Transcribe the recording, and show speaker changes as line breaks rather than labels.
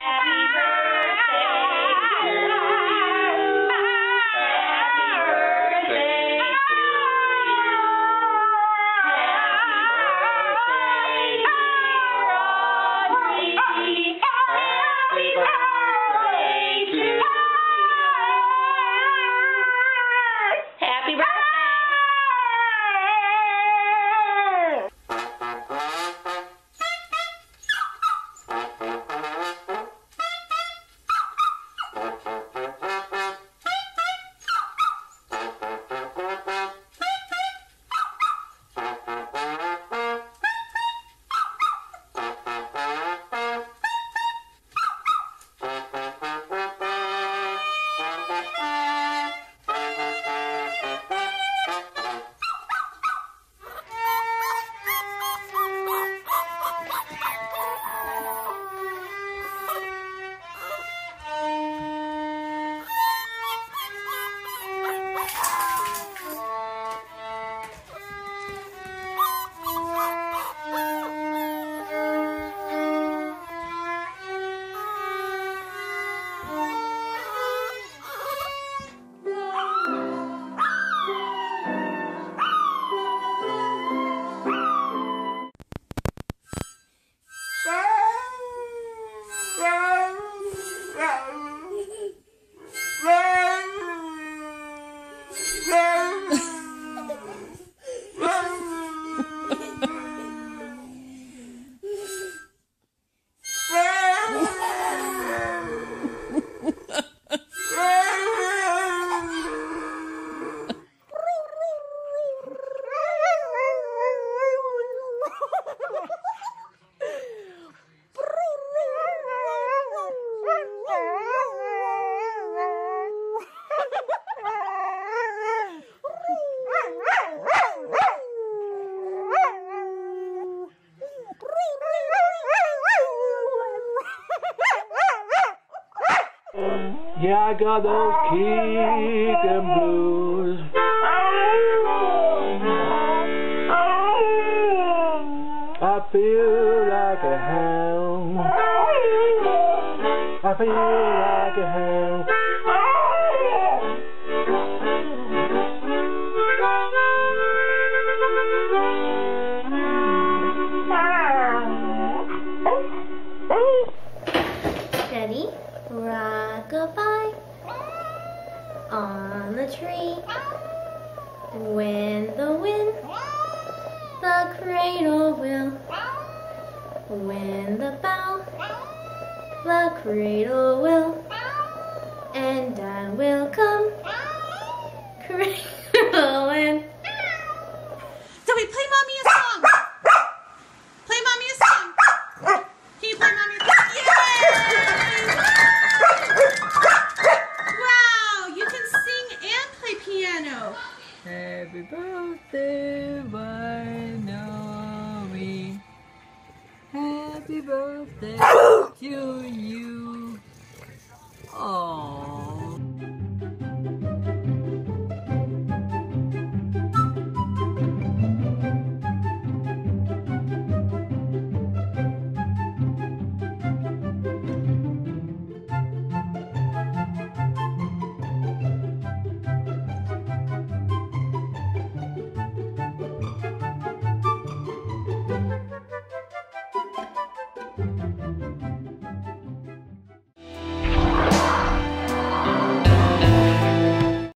Happy Yeah, I got those kicking blues. I feel like a hound. I feel like a hound.
Ready? Rockabye on the tree. When the wind, the cradle will. When the bough, the cradle will. And I will come cradling.
Happy birthday to you. Oh.